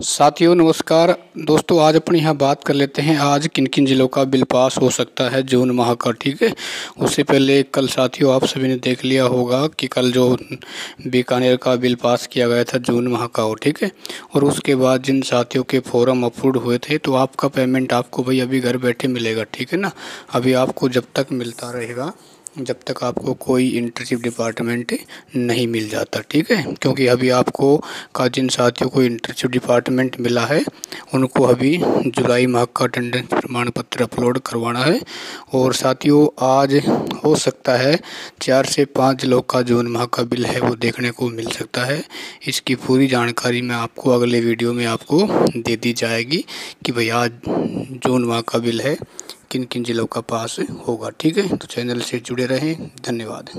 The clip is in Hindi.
साथियों, नमस्कार। दोस्तों, आज अपनी यहाँ बात कर लेते हैं। आज किन किन ज़िलों का बिल पास हो सकता है? जून माह का, ठीक है? उससे पहले कल साथियों, आप सभी ने देख लिया होगा कि कल जो बीकानेर का बिल पास किया गया था, जून माह का हो ठीक है? और उसके बाद जिन साथियों के फॉर्म अप्रूव हुए थे तो आपका पेमेंट आपको भाई अभी घर बैठे मिलेगा, ठीक है ना? अभी आपको जब तक मिलता रहेगा। जब तक आपको कोई इंटर्नशिप डिपार्टमेंट नहीं मिल जाता, ठीक है? क्योंकि अभी आपको का जिन साथियों को इंटर्नशिप डिपार्टमेंट मिला है, उनको अभी जुलाई माह का अटेंडेंस प्रमाण पत्र अपलोड करवाना है। और साथियों, आज हो सकता है चार से पाँच लोग का जून माह का बिल है, वो देखने को मिल सकता है। इसकी पूरी जानकारी मैं आपको अगले वीडियो में आपको दे दी जाएगी कि भाई आज जून माह का बिल है किन किन ज़िलों का पास होगा ठीक है? तो चैनल से जुड़े रहें। धन्यवाद।